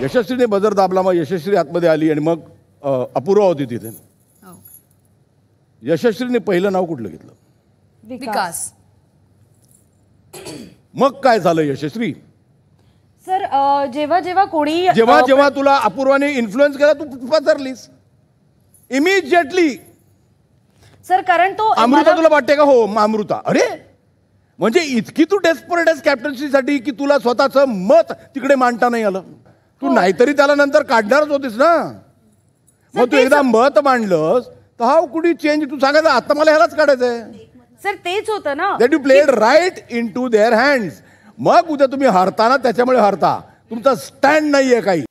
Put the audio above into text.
यशस्वीने buzzer दाबला मग यशस्वी आतमध्ये आली आणि मग अपूर्वा होती तिथे. हो. यशस्वीने पहिलं नाव कुठलं घेतलं? विकास. मग काय झालं यशस्वी? सर जेव्हा जेव्हा कोणी जेव्हा जेव्हा तुला अपूर्वाने इन्फ्लुएन्स केला तू पसरलीस. इमिजिएटली सर कारण तो अमृता तुला वाटते का? हो अमृता. अरे! म्हणजे इतकी तू डेस्परेट आहेस कॅप्टन्सीसाठी की तुला स्वतःचं मत तिकडे मांडता नाही आलं. तू नाहीतरी त्याला नंतर काढणारच होतीस ना. मग तू एकदा मत मांडलंस तर हाव कुडी चेंज तू सांगायचं आता मला ह्यालाच काढायचंय. सर तेच होतं ना. That you played right into their hands मग उद्या तुम्ही हरताना त्याच्यामुळे हरता. तुमचा स्टँड नाहीये काही.